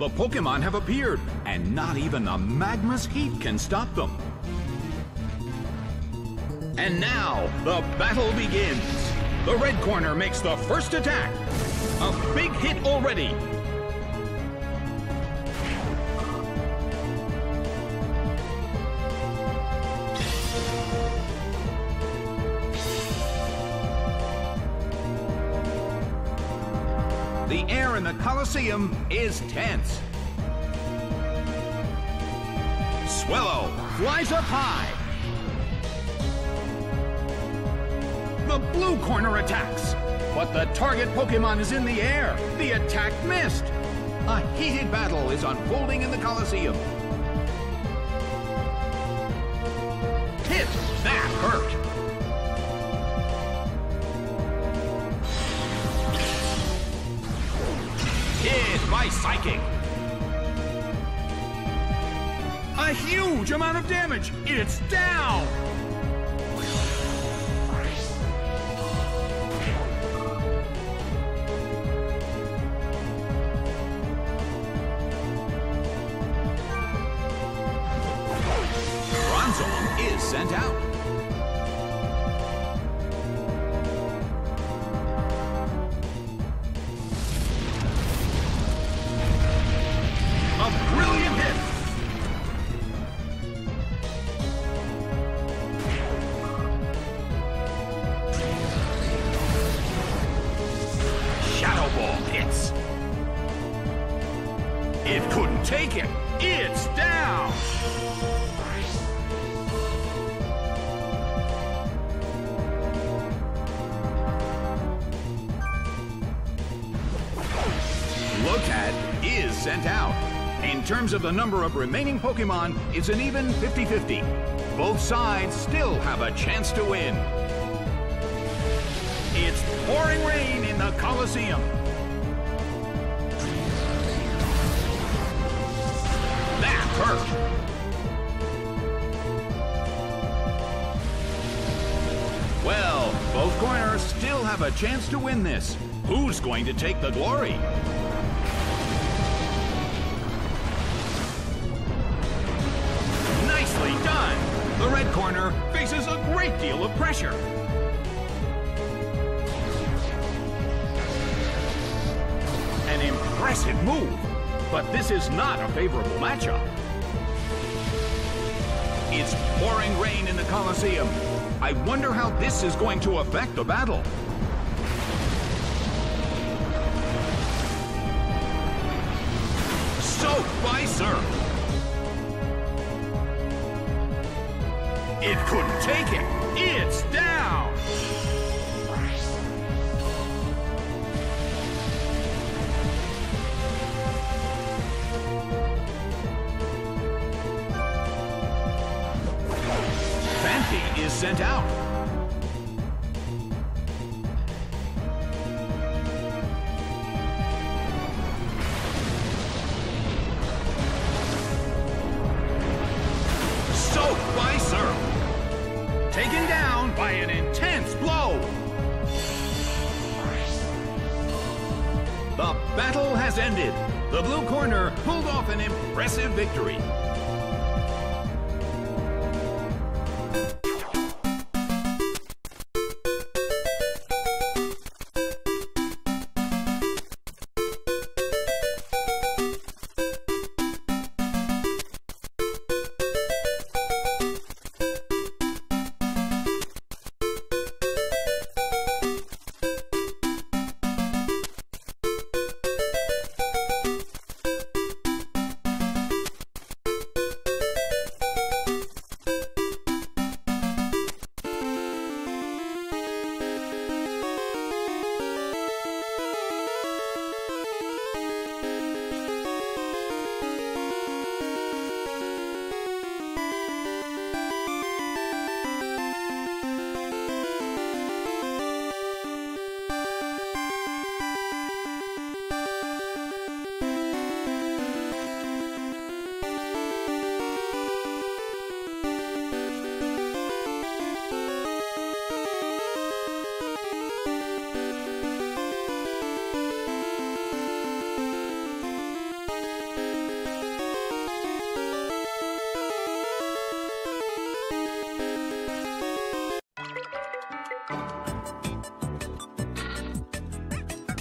The Pokemon have appeared, and not even the magma's heat can stop them. And now, the battle begins. The red corner makes the first attack. A big hit already. Colosseum is tense. Swellow flies up high. The blue corner attacks, but the target Pokemon is in the air. The attack missed. A heated battle is unfolding in the Coliseum. Hit! That hurt! By Psychic! A huge amount of damage! It's down! Bronzong is sent out. Is sent out. In terms of the number of remaining Pokemon, it's an even 50-50. Both sides still have a chance to win. It's pouring rain in the Colosseum. That hurt. Well, both corners still have a chance to win this. Who's going to take the glory? Red corner faces a great deal of pressure. An impressive move, but this is not a favorable matchup. It's pouring rain in the Colosseum. I wonder how this is going to affect the battle. Soaked by surf. It couldn't take it. It's down. Phanpy is sent out.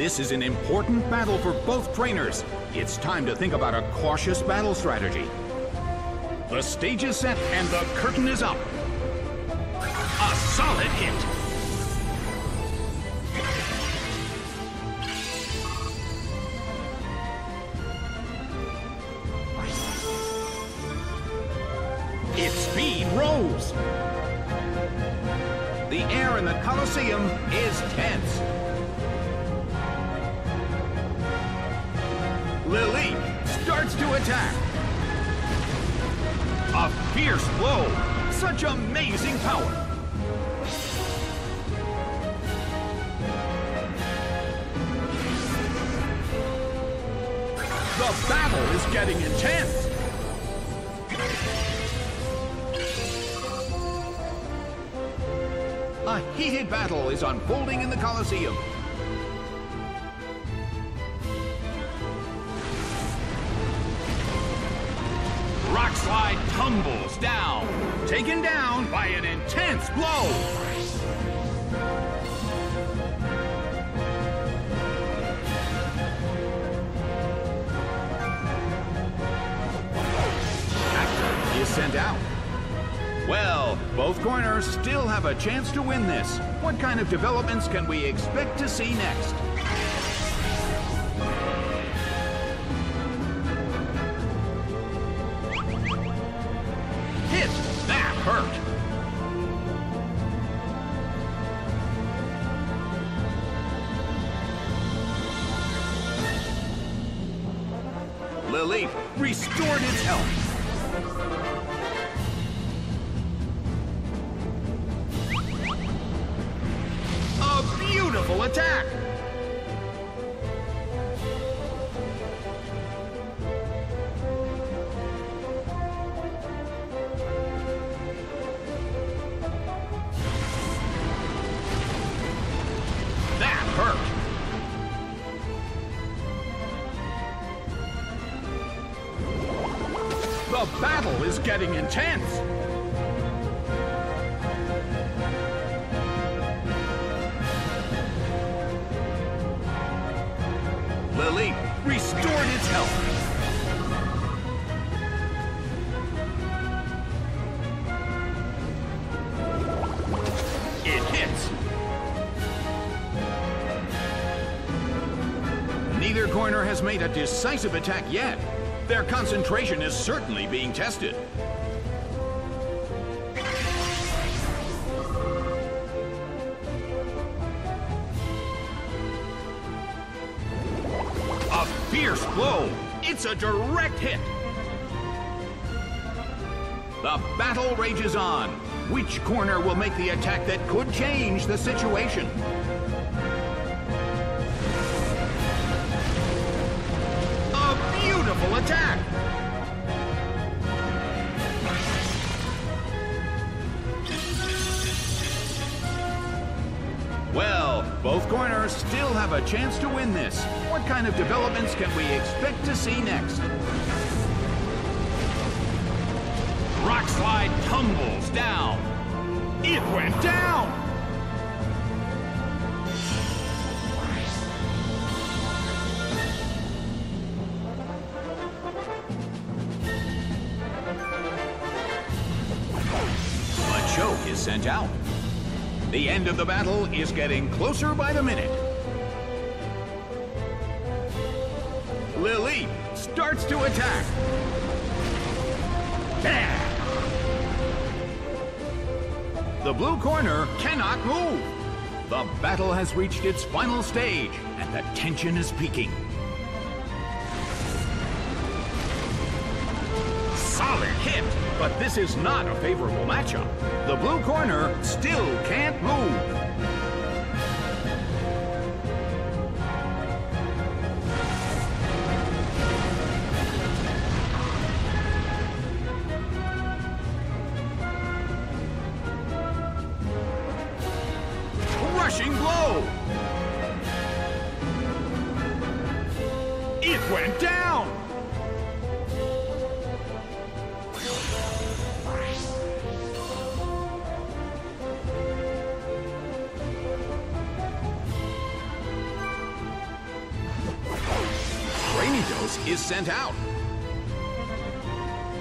This is an important battle for both trainers. It's time to think about a cautious battle strategy. The stage is set and the curtain is up. A solid hit. Its speed rose. The air in the Colosseum is tense. To attack. A fierce blow. Such amazing power. The battle is getting intense. A heated battle is unfolding in the Colosseum. Tumbles down, taken down by an intense blow. Actor is sent out. Well, both corners still have a chance to win this. What kind of developments can we expect to see next? Is getting intense. Lileep restored its health. It hits. Neither corner has made a decisive attack yet. Their concentration is certainly being tested. A fierce blow. It's a direct hit. The battle rages on. Which corner will make the attack that could change the situation? Attack. Well, both corners still have a chance to win this. What kind of developments can we expect to see next? Rock slide tumbles down. It went down! The end of the battle is getting closer by the minute. Lileep starts to attack. Bam! The blue corner cannot move. The battle has reached its final stage, and the tension is peaking. This is not a favorable matchup. The blue corner still can't move. Rushing blow!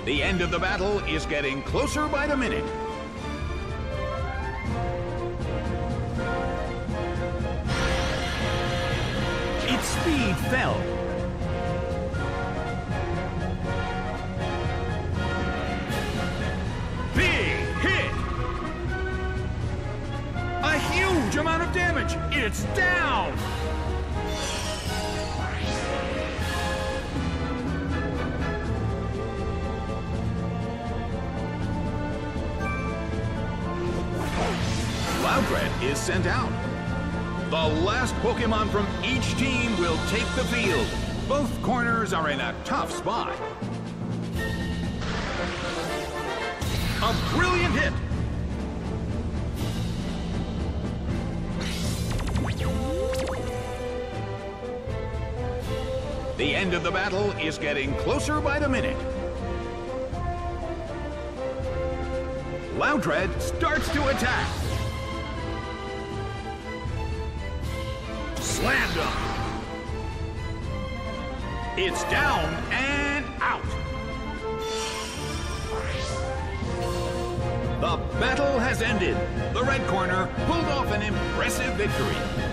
The end of the battle is getting closer by the minute. Its speed fell. Big hit! A huge amount of damage! It's down! Is sent out. The last Pokemon from each team will take the field. Both corners are in a tough spot. A brilliant hit! The end of the battle is getting closer by the minute. Loudred starts to attack. It's down and out. The battle has ended. The red corner pulled off an impressive victory.